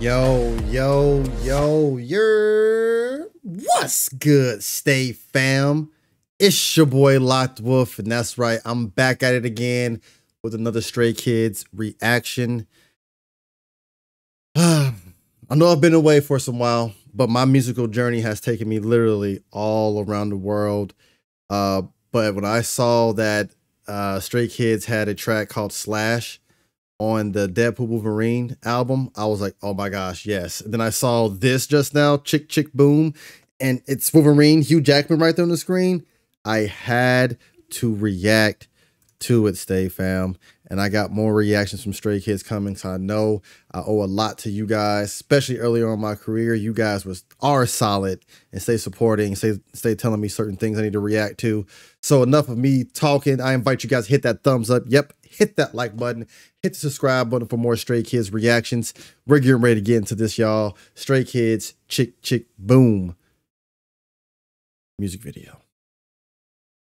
Yo, yo, yo, you're what's good, stay fam? It's your boy LoccdWolf, and that's right, I'm back at it again with another Stray Kids reaction. I know I've been away for some while, but my musical journey has taken me literally all around the world. Uh, but when I saw that uh, Stray Kids had a track called Slash, on the Deadpool Wolverine album, I was like, oh my gosh, yes. And then I saw this just now, Chk Chk Boom, and it's Wolverine, Hugh Jackman right there on the screen. I had to react to it, Stay Fam. And I got more reactions from Stray Kids coming. So I know I owe a lot to you guys, especially earlier on in my career. You guys was are solid and stay supporting, stay stay telling me certain things I need to react to. So enough of me talking. I invite you guys hit that thumbs up. Yep, hit that like button, hit the subscribe button for more Stray Kids reactions. We're getting ready to get into this, y'all. Stray Kids, Chk Chk Boom music video.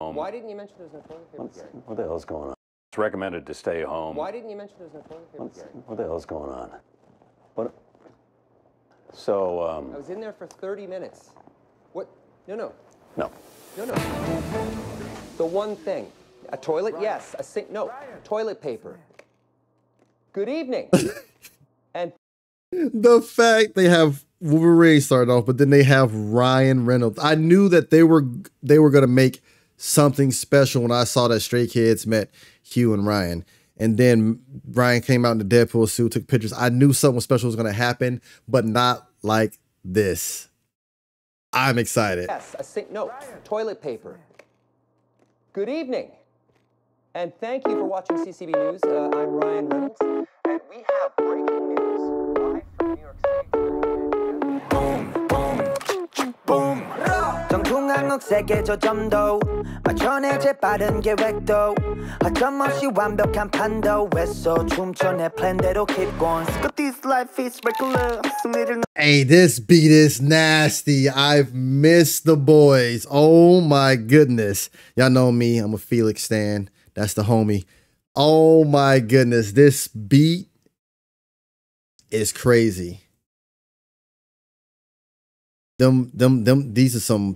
Um, Why didn't you mention there's no toilet paper, Gary? What the hell's going on? It's recommended to stay home. Why didn't you mention there's no toilet paper, What's, what the hell's going on? What? So, I um, was in there for 30 minutes. What? No, no, no. no, no. The one thing. A toilet? Yes. A sink? No. Toilet paper. Good evening. and The fact they have Wolverine started off, but then they have Ryan Reynolds. I knew that they were they were gonna make something special when I saw that Stray Kids met Hugh and Ryan. And then Ryan came out in the Deadpool suit, took pictures. I knew something special was gonna happen, but not like this. I'm excited. yes. A sink? No. Toilet paper. Good evening. And thank you for watching CCB News. Uh, I'm Ryan Reynolds. And we have 정중앙 세계 저점도 맞춰내 재빠른 계획도 어김없이 완벽한 판도 했어 춤춰 내 플랜대로 keep going But this life is regular 승리를 Hey, this beat is nasty. I've missed the boys. Oh my goodness. Y'all know me. I'm a Felix Stan. That's the homie. Oh my goodness. This beat is crazy. Them, them, them, these are some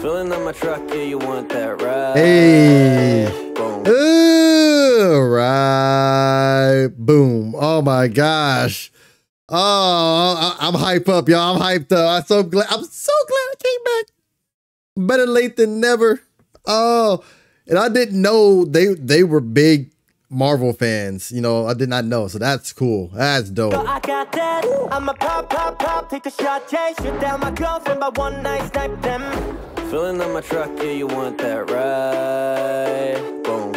Filling up my truck, yeah, you want that right? Hey. Boom. Ooh, right. Boom. Oh my gosh. Oh, I, I'm hype up, y'all. I'm hyped up. I'm so glad. I'm so glad I came back. Better late than never. Oh, and I didn't know they they were big Marvel fans. You know, I did not know. So that's cool. That's dope. I got that. I'ma pop, pop, pop, take a shot, yeah. Shoot down my girlfriend by one night, snipe them. Filling up my truck, yeah, you want that right? Boom.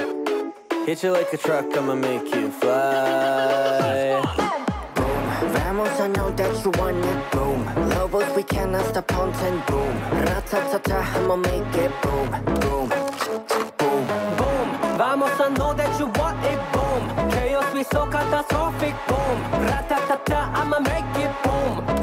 Hit you like a truck, I'ma make you fly. Vamos, I know that you want it, boom Lovers, we cannot stop haunting, boom Ra-ta-ta-ta, I'ma make it, boom Boom, boom Boom. Vamos, I know that you want it, boom. Chaos, we so catastrophic, boom. Ra-ta-ta-ta, I'ma make it, boom. Boom. Boom.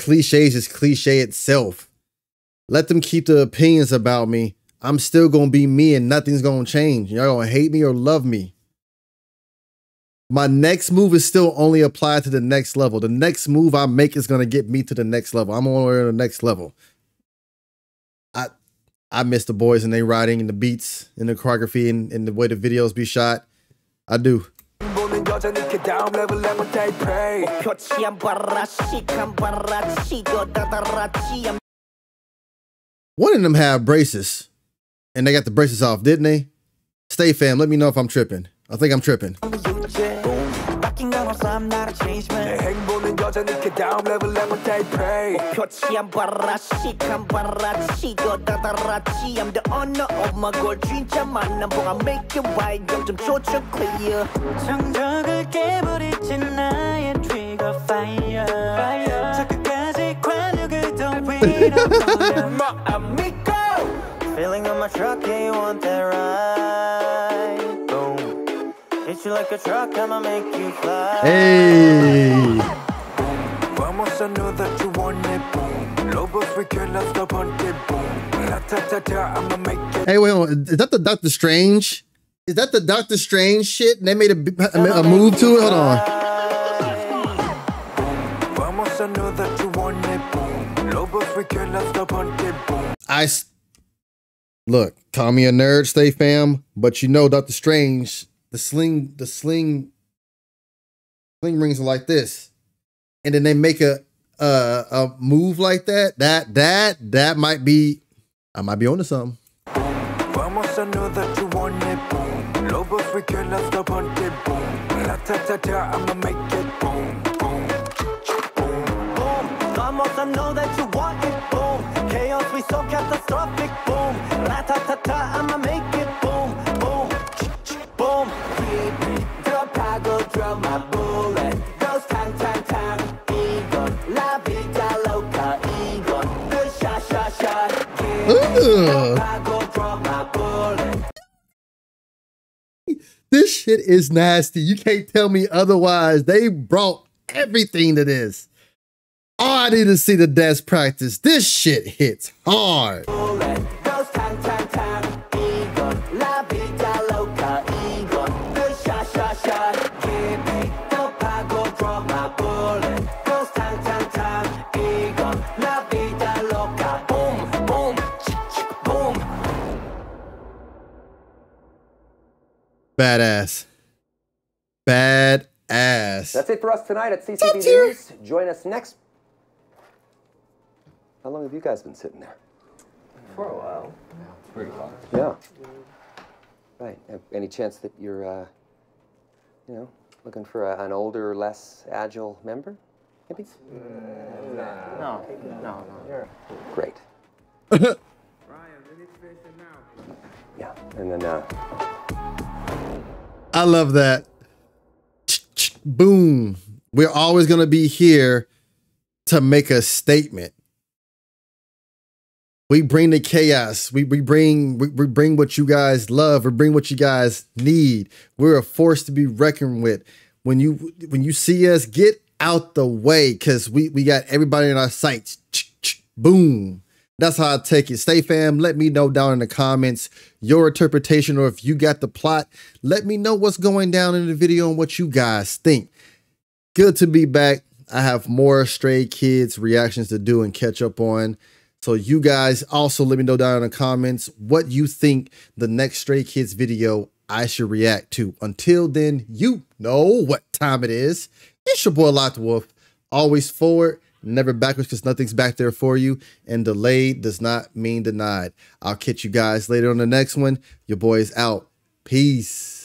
cliches is cliche itself. Let them keep the opinions about me. I'm still gonna be me, and nothing's gonna change. Y'all gonna hate me or love me. My next move is still only applied to the next level. The next move I make is gonna get me to the next level. I'm on to the next level. I I miss the boys and they writing and the beats and the choreography and, and the way the videos be shot. I do. 보는 여전히 그 다음 레벨 레벨 대패 표치 안 봐라 시간 봐라 치고 다다라 치 One of them have braces, and they got the braces off, didn't they? Stay fam, let me know if I'm tripping. I think I'm tripping. 바뀐 건 없어 I'm not a change man 내 행보는 여전히 그 다음 레벨 레몬 타입해 표치 안 봐라 시간 봐라 치고 다다라치 I'm the owner of my goal 진짜 만남 보가 make it right 점점 조절 clear 정적을 깨버리진 나의 trigger fire 저 끝까지 관역을 더 위로 올려 amigo Feeling on my truck, yeah, you want that ride Boom Hit you like a truck, I'ma make you fly Hey. Vamos, I know that you want it, boom Lobos, we can let's stop on it, boom La-ta-ta-ta, I'ma make it Hey, wait, hold on. is that the Doctor Strange? Is that the Doctor Strange shit? And they made a, a, a move to it. Hold on. Vamos, I know that you want it, boom Lobos, we can let's stop boom I s- look. Call me a nerd, stay fam. But you know, Doctor Strange, the sling, the sling, sling rings are like this, and then they make a a, a move like that. That that that might be. I might be onto something. Boom Vamos, I know that you want it, boom Chaos, we so catastrophic, boom La-ta-ta-ta, I'ma make it, This shit is nasty. You can't tell me otherwise. They brought everything to this. All I need to see the dance practice. This shit hits hard. Badass. Badass. That's it for us tonight at Top CCB tier. News. Join us next. How long have you guys been sitting there? For a while. Yeah. pretty long. Yeah. Right. Uh, Any chance that you're, uh, you know, looking for a, an older, less agile member? Maybe. No, no, no. Great. Yeah. And then, uh, I love that. Boom. We're always going to be here to make a statement. We bring the chaos. We, we bring we, we bring what you guys love. We bring what you guys need. We're a force to be reckoned with. When you when you see us, get out the way because we we got everybody in our sights. Boom. That's how I take it. Stay fam. Let me know down in the comments your interpretation or if you got the plot. Let me know what's going down in the video and what you guys think. Good to be back. I have more Stray Kids reactions to do and catch up on. So you guys also let me know down in the comments what you think the next Stray Kids video I should react to. Until then, you know what time it is. It's your boy the Wolf. Always forward, never backwards because nothing's back there for you. And delayed does not mean denied. I'll catch you guys later on the next one. Your boy is out. Peace.